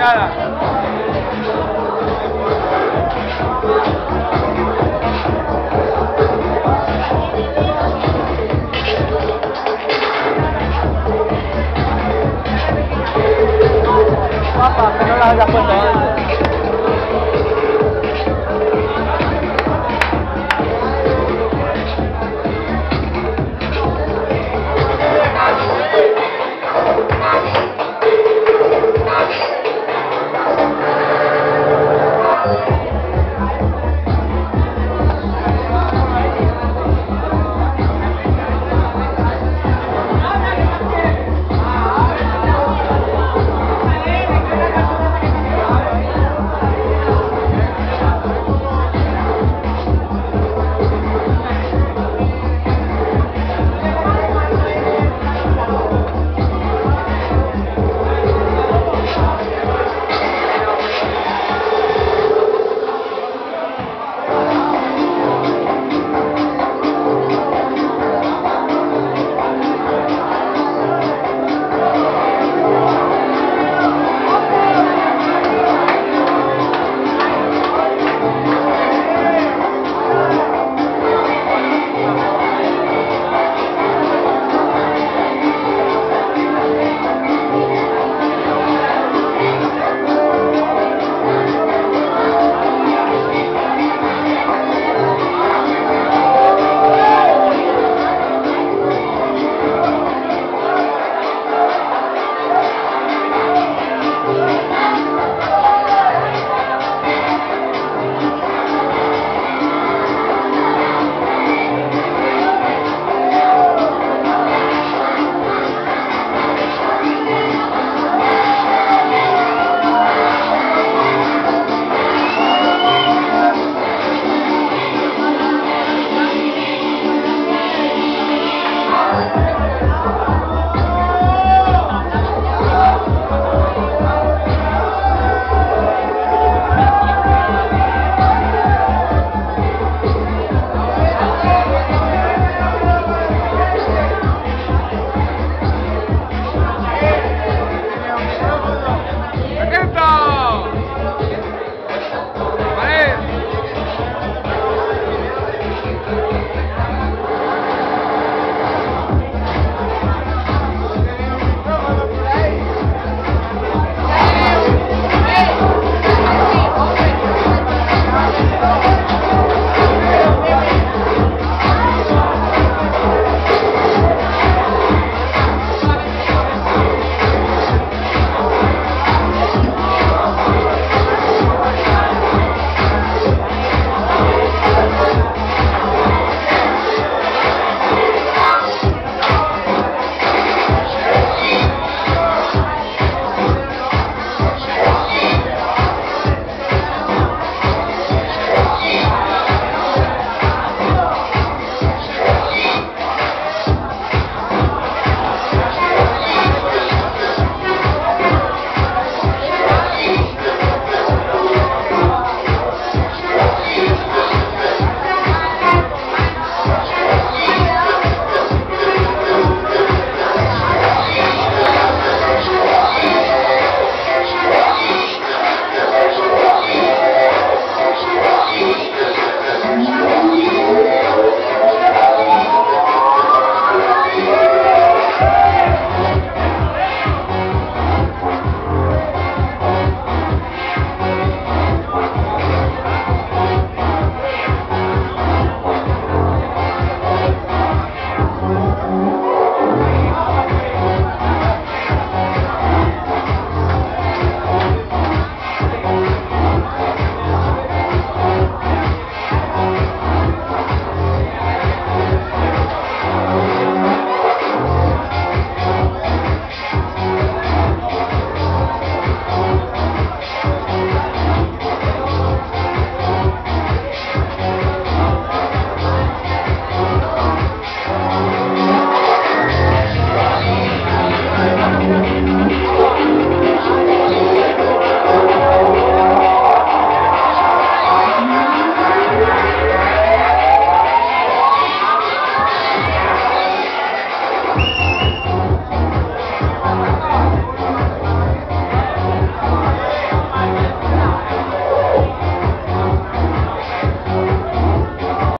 cara. Opa, pegou lá já foi